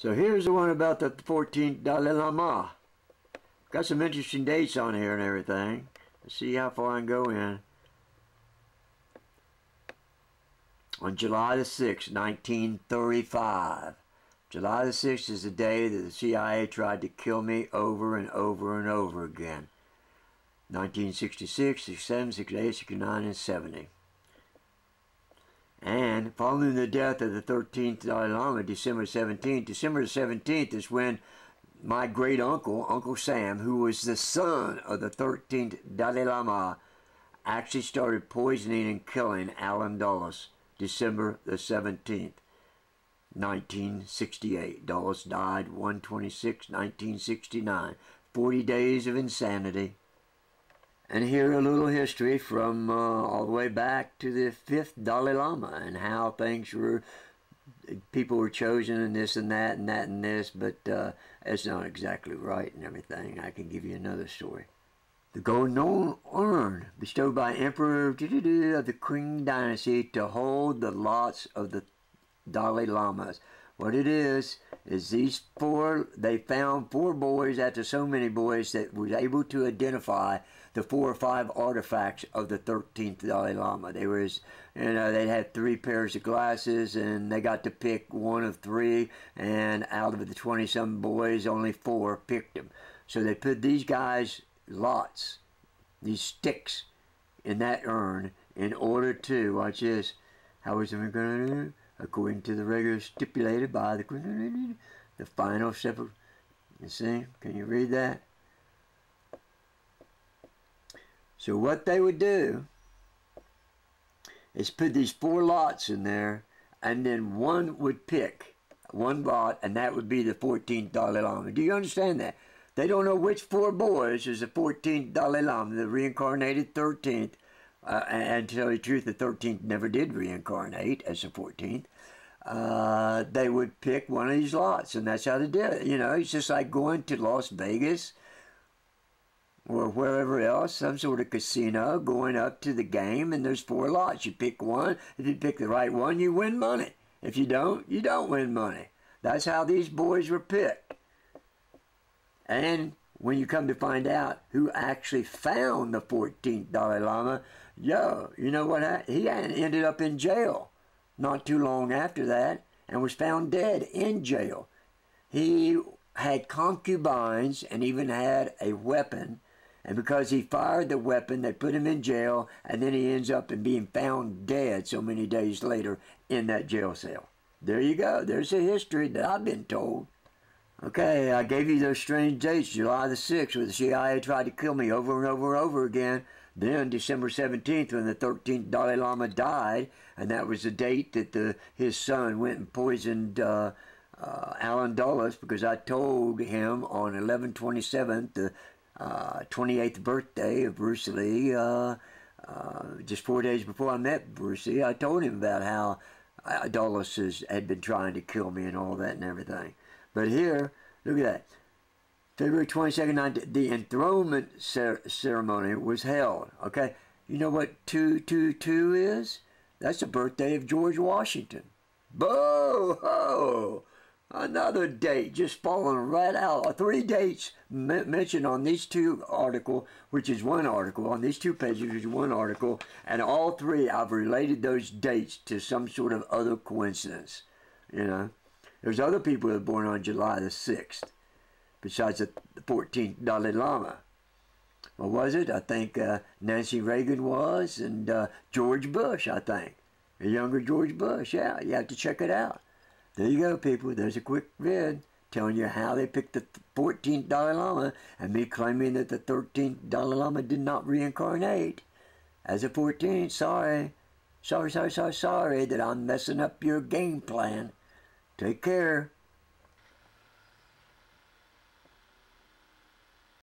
So here's the one about the 14th Dalai Lama. Got some interesting dates on here and everything. Let's see how far I can go in. On July the 6th, 1935. July the 6th is the day that the CIA tried to kill me over and over and over again. 1966, 67, 68, 69, and 70. And following the death of the 13th Dalai Lama, December 17th, December 17th is when my great uncle, Uncle Sam, who was the son of the 13th Dalai Lama, actually started poisoning and killing Allen Dulles, December the 17th. 1968. Dulles died 126, 1969. 40 days of insanity. And here a little history from uh, all the way back to the fifth Dalai Lama and how things were, people were chosen and this and that and that and this, but uh, it's not exactly right and everything. I can give you another story. The golden urn bestowed by Emperor of the Qing dynasty to hold the lots of the Dalai Lamas. What it is, is these four, they found four boys after so many boys that was able to identify the four or five artifacts of the 13th Dalai Lama. They was, you know, they had three pairs of glasses and they got to pick one of three and out of the 20 some boys, only four picked them. So they put these guys lots, these sticks in that urn in order to, watch this, how is it going to do? According to the regular stipulated by the the final of you see? Can you read that? So what they would do is put these four lots in there and then one would pick one lot and that would be the 14th Dalai Lama. Do you understand that? They don't know which four boys is the 14th Dalai Lama the reincarnated 13th uh, and to tell you the truth, the 13th never did reincarnate as the 14th. Uh, they would pick one of these lots, and that's how they did it. You know, it's just like going to Las Vegas or wherever else, some sort of casino, going up to the game, and there's four lots. You pick one. If you pick the right one, you win money. If you don't, you don't win money. That's how these boys were picked. And when you come to find out who actually found the 14th Dalai Lama, yo, you know what? He ended up in jail not too long after that and was found dead in jail. He had concubines and even had a weapon. And because he fired the weapon, they put him in jail, and then he ends up in being found dead so many days later in that jail cell. There you go. There's a history that I've been told. Okay, I gave you those strange dates, July the 6th, where the CIA tried to kill me over and over and over again. Then December 17th, when the 13th Dalai Lama died, and that was the date that the, his son went and poisoned uh, uh, Allen Dulles, because I told him on 11-27, the uh, 28th birthday of Bruce Lee, uh, uh, just four days before I met Bruce Lee, I told him about how uh, Dulles had been trying to kill me and all that and everything. But here, look at that. February 22nd, the enthronement ceremony was held. Okay, you know what 222 is? That's the birthday of George Washington. Boo! Another date just falling right out. Three dates mentioned on these two article, which is one article, on these two pages, which is one article, and all three I've related those dates to some sort of other coincidence. You know? There's other people that were born on July the 6th, besides the 14th Dalai Lama. What was it? I think uh, Nancy Reagan was, and uh, George Bush, I think. A younger George Bush, yeah, you have to check it out. There you go, people. There's a quick vid telling you how they picked the 14th Dalai Lama, and me claiming that the 13th Dalai Lama did not reincarnate as a 14th. Sorry. Sorry, sorry, sorry, sorry that I'm messing up your game plan. Take care.